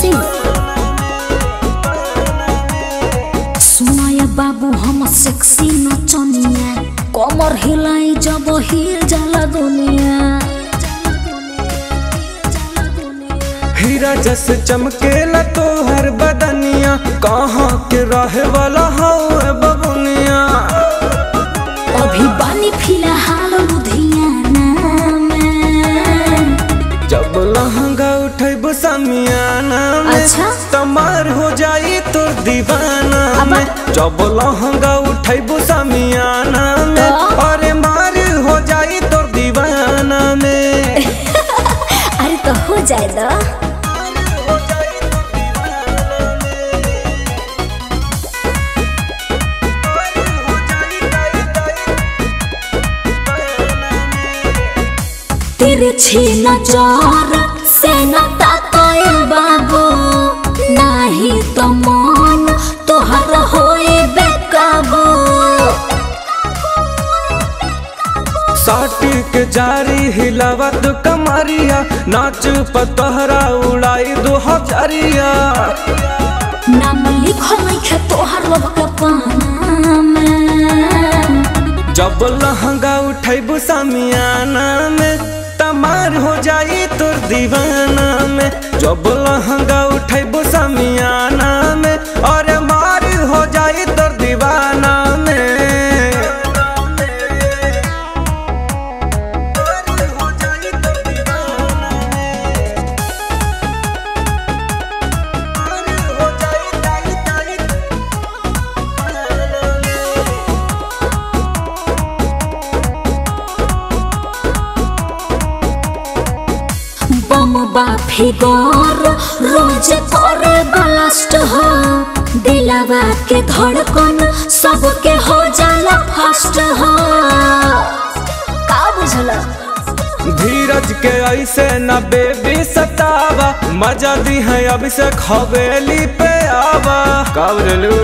सिंह सुनाया बाबू हम सेक्सी नचनिया। कमर हिलाई जब हिल जाला दुनिया। हीरा जस चमकेला तोहर बदनिया। कहाँ के रहे वाला हवे बबुनिया? अभी बानी फ़िलहाल समियाना में अच्छा। तमार हो जाई तो दीवाना में। जब लहंगा उठेब समियाना में तो? अरे मार हो जाई तो दीवाना में। अरे तो हो जाए दा तेरे छे नज़र से साटी के जारी हिलावत कमरिया नाच पतहरा उड़ाई दो हजारिया। नाम लिखल नइखे तोहर लब के में। जब लहंगा उठेब समियाना में तमार हो जाई तोर दीवाना में। जब लहंगा उठेब समियाना फिगर रोज करे ब्लास्ट हो दिलावा के धड़कन सबके हो जाला फास्ट हो का बुझला धीरज के ऐसे न बेबी सतावा मज़ा दी है अभिषेक हवेली पे आवा कावरेलू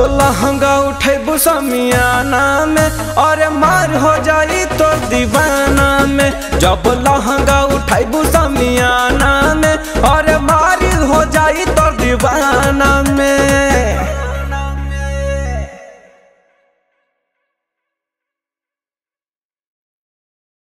लहंगा उठे समियाना में और मार हो जाई तो दीवाना में। जब लहंगा